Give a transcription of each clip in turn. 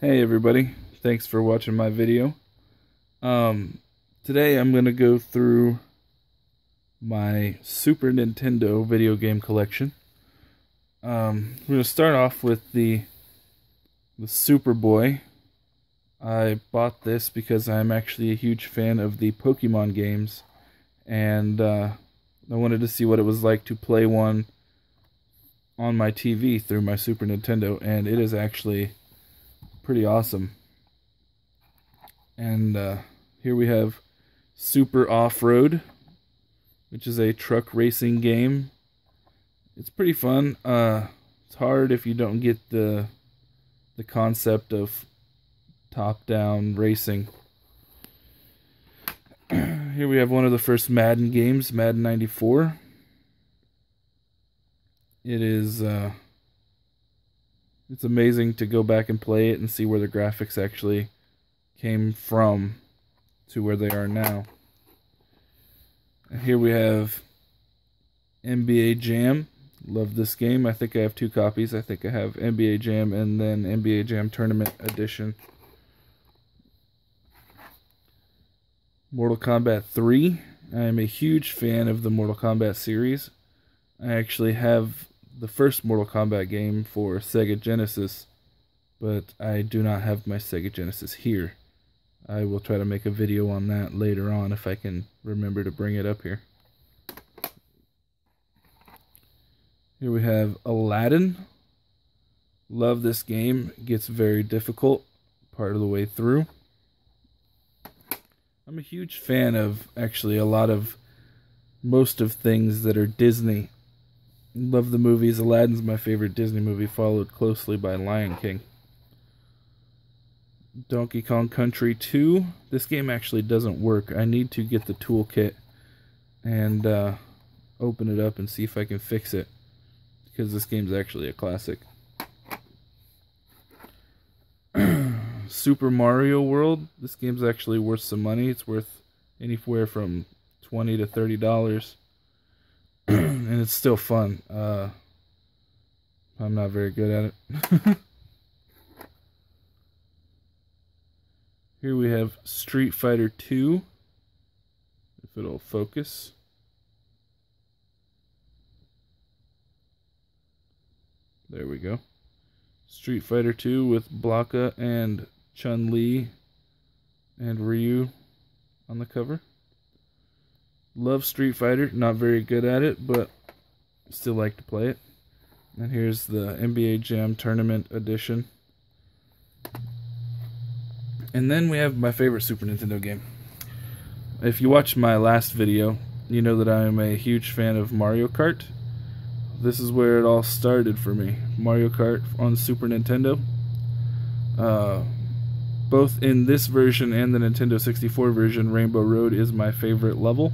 Hey everybody, thanks for watching my video. Um, today I'm going to go through my Super Nintendo video game collection. Um, we're going to start off with the, the Superboy. I bought this because I'm actually a huge fan of the Pokemon games, and uh, I wanted to see what it was like to play one on my TV through my Super Nintendo, and it is actually pretty awesome. And uh, here we have Super Off Road, which is a truck racing game. It's pretty fun. Uh, it's hard if you don't get the the concept of top-down racing. here we have one of the first Madden games, Madden 94. It is uh, it's amazing to go back and play it and see where the graphics actually came from to where they are now. And here we have NBA Jam. Love this game. I think I have two copies. I think I have NBA Jam and then NBA Jam Tournament Edition. Mortal Kombat 3. I am a huge fan of the Mortal Kombat series. I actually have the first Mortal Kombat game for Sega Genesis, but I do not have my Sega Genesis here. I will try to make a video on that later on if I can remember to bring it up here. Here we have Aladdin. Love this game. Gets very difficult part of the way through. I'm a huge fan of actually a lot of most of things that are Disney Love the movies. Aladdin's my favorite Disney movie, followed closely by Lion King. Donkey Kong Country 2. This game actually doesn't work. I need to get the toolkit and uh, open it up and see if I can fix it. Because this game's actually a classic. Super Mario World. This game's actually worth some money. It's worth anywhere from 20 to $30. And it's still fun. Uh, I'm not very good at it. Here we have Street Fighter 2. If it'll focus. There we go. Street Fighter 2 with Blanka and Chun-Li and Ryu on the cover. Love Street Fighter, not very good at it, but still like to play it. And here's the NBA Jam Tournament Edition. And then we have my favorite Super Nintendo game. If you watched my last video, you know that I am a huge fan of Mario Kart. This is where it all started for me. Mario Kart on Super Nintendo. Uh, both in this version and the Nintendo 64 version, Rainbow Road is my favorite level.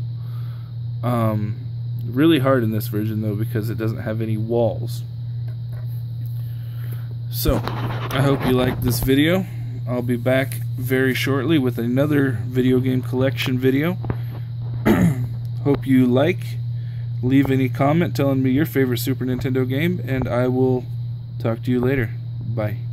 Um, really hard in this version though because it doesn't have any walls. So, I hope you liked this video. I'll be back very shortly with another video game collection video. hope you like. Leave any comment telling me your favorite Super Nintendo game, and I will talk to you later. Bye.